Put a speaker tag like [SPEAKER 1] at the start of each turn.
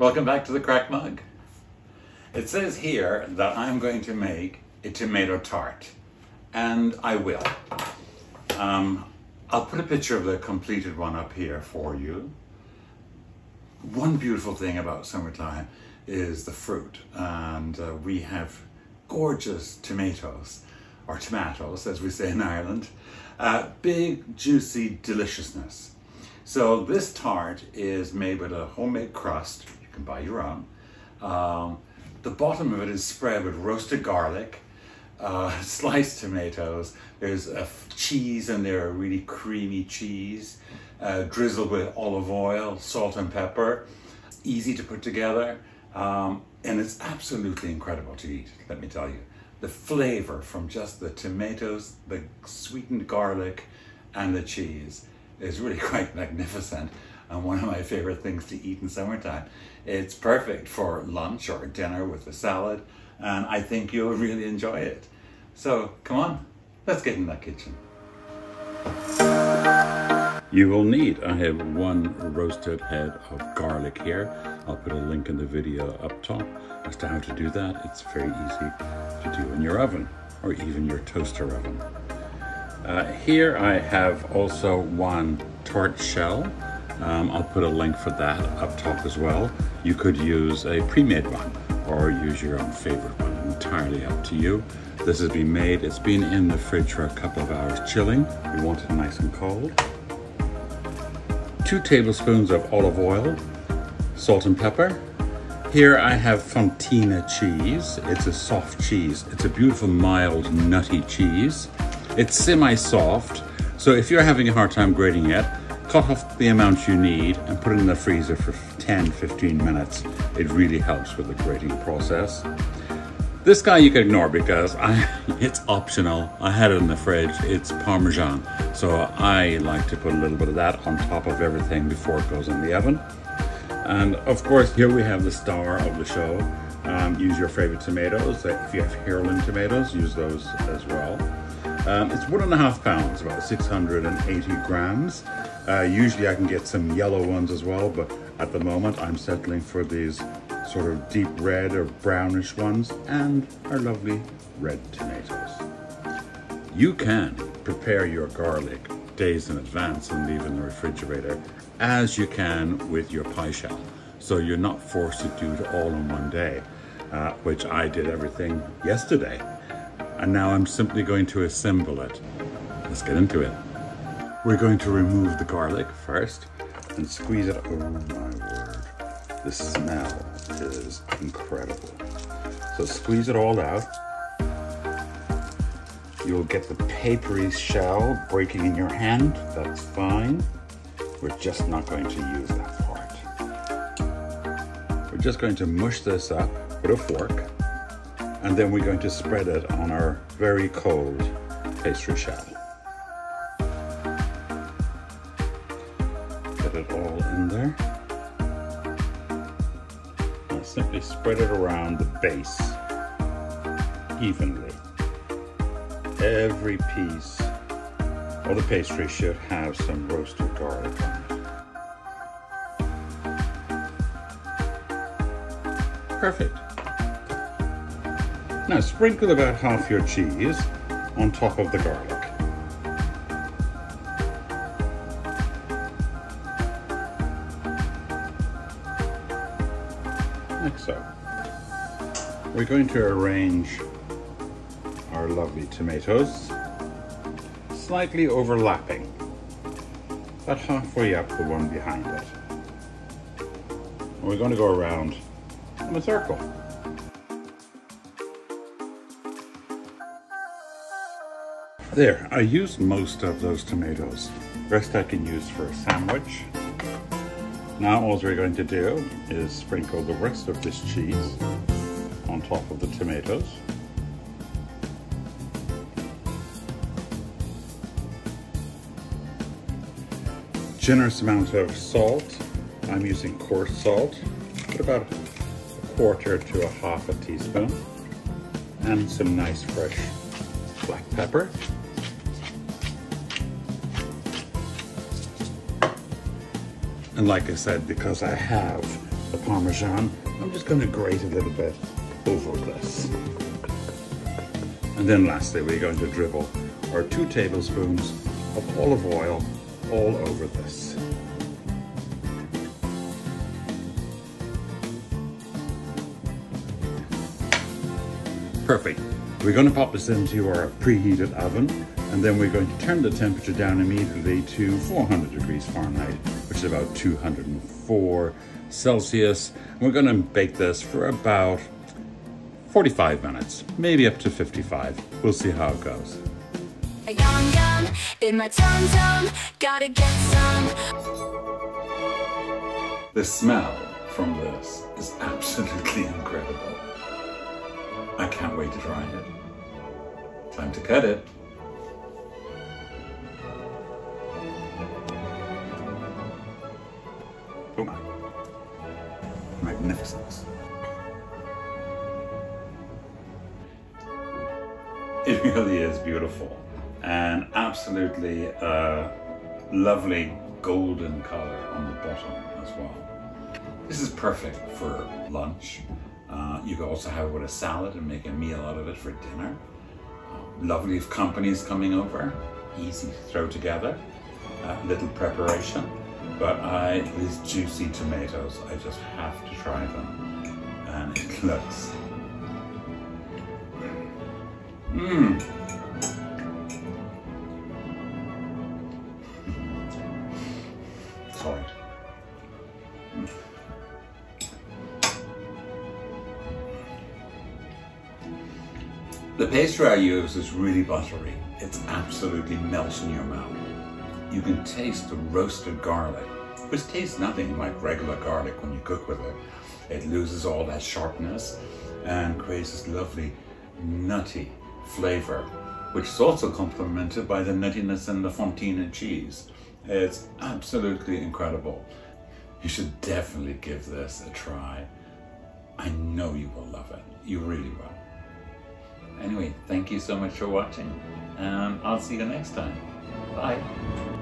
[SPEAKER 1] Welcome back to the Cracked Mug. It says here that I'm going to make a tomato tart, and I will. Um, I'll put a picture of the completed one up here for you. One beautiful thing about summertime is the fruit, and uh, we have gorgeous tomatoes, or tomatoes as we say in Ireland. Uh, big, juicy deliciousness. So this tart is made with a homemade crust. Can buy your own. Um, the bottom of it is spread with roasted garlic, uh, sliced tomatoes. There's a cheese in there, a really creamy cheese, uh, drizzled with olive oil, salt and pepper. Easy to put together, um, and it's absolutely incredible to eat, let me tell you. The flavor from just the tomatoes, the sweetened garlic, and the cheese is really quite magnificent and one of my favorite things to eat in summertime. It's perfect for lunch or dinner with a salad, and I think you'll really enjoy it. So come on, let's get in that kitchen. You will need, I have one roasted head of garlic here. I'll put a link in the video up top as to how to do that. It's very easy to do in your oven or even your toaster oven. Uh, here I have also one tart shell. Um, I'll put a link for that up top as well. You could use a pre-made one or use your own favorite one, entirely up to you. This has been made, it's been in the fridge for a couple of hours chilling. We want it nice and cold. Two tablespoons of olive oil, salt and pepper. Here I have Fontina cheese. It's a soft cheese. It's a beautiful, mild, nutty cheese. It's semi-soft, so if you're having a hard time grating it, cut off the amount you need and put it in the freezer for 10, 15 minutes. It really helps with the grating process. This guy you can ignore because I, it's optional. I had it in the fridge. It's Parmesan. So I like to put a little bit of that on top of everything before it goes in the oven. And of course, here we have the star of the show. Um, use your favorite tomatoes. If you have heirloom tomatoes, use those as well. Um, it's one and a half pounds, about 680 grams. Uh, usually I can get some yellow ones as well, but at the moment I'm settling for these sort of deep red or brownish ones and our lovely red tomatoes. You can prepare your garlic days in advance and leave in the refrigerator as you can with your pie shell. So you're not forced to do it all in one day, uh, which I did everything yesterday and now I'm simply going to assemble it. Let's get into it. We're going to remove the garlic first and squeeze it. Oh my word. The smell is incredible. So squeeze it all out. You'll get the papery shell breaking in your hand. That's fine. We're just not going to use that part. We're just going to mush this up with a fork and then we're going to spread it on our very cold pastry shell. Simply spread it around the base evenly. Every piece of the pastry should have some roasted garlic on it. Perfect. Now sprinkle about half your cheese on top of the garlic. Like so. We're going to arrange our lovely tomatoes slightly overlapping, about halfway up the one behind it. We're going to go around in a circle. There, I used most of those tomatoes. Rest I can use for a sandwich. Now all we're going to do is sprinkle the rest of this cheese on top of the tomatoes. Generous amount of salt. I'm using coarse salt, but about a quarter to a half a teaspoon. And some nice fresh black pepper. And like I said, because I have the Parmesan, I'm just going to grate a little bit over this. And then lastly, we're going to dribble our two tablespoons of olive oil all over this. Perfect. We're going to pop this into our preheated oven and then we're going to turn the temperature down immediately to 400 degrees Fahrenheit, which is about 204 Celsius. We're going to bake this for about 45 minutes, maybe up to 55. We'll see how it goes.
[SPEAKER 2] Yum yum in my tum tum, gotta get some.
[SPEAKER 1] The smell from this is absolutely incredible. I can't wait to try it. Time to cut it. My. Magnificence. It really is beautiful and absolutely uh, lovely golden color on the bottom as well. This is perfect for lunch. Uh, you could also have it with a salad and make a meal out of it for dinner. Uh, lovely if company is coming over, easy to throw together. Uh, little preparation, but I these juicy tomatoes, I just have to try them, and it looks. Mmm. Sorry. The pastry I use is really buttery. It's absolutely melts in your mouth. You can taste the roasted garlic, which tastes nothing like regular garlic when you cook with it. It loses all that sharpness and creates this lovely nutty flavor, which is also complemented by the nuttiness in the fontina cheese. It's absolutely incredible. You should definitely give this a try. I know you will love it. You really will. Anyway, thank you so much for watching, and I'll see you next time. Bye.